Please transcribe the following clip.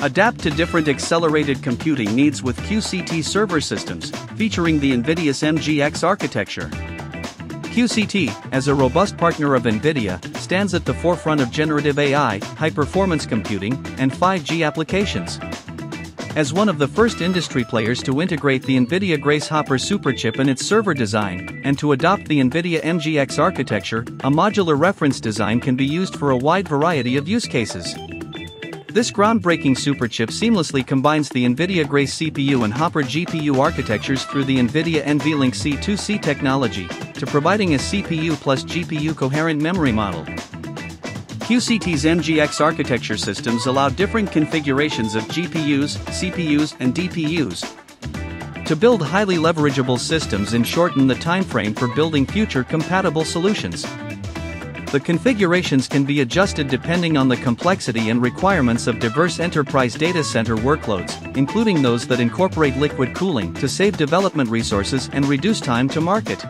Adapt to different accelerated computing needs with QCT server systems, featuring the NVIDIA's MGX architecture. QCT, as a robust partner of NVIDIA, stands at the forefront of generative AI, high performance computing, and 5G applications. As one of the first industry players to integrate the NVIDIA Grace Hopper superchip in its server design, and to adopt the NVIDIA MGX architecture, a modular reference design can be used for a wide variety of use cases. This groundbreaking superchip seamlessly combines the NVIDIA Grace CPU and Hopper GPU architectures through the NVIDIA NVLink C2C technology, to providing a CPU plus GPU coherent memory model. QCT's MGX architecture systems allow different configurations of GPUs, CPUs, and DPUs to build highly leverageable systems and shorten the timeframe for building future compatible solutions. The configurations can be adjusted depending on the complexity and requirements of diverse enterprise data center workloads, including those that incorporate liquid cooling to save development resources and reduce time to market.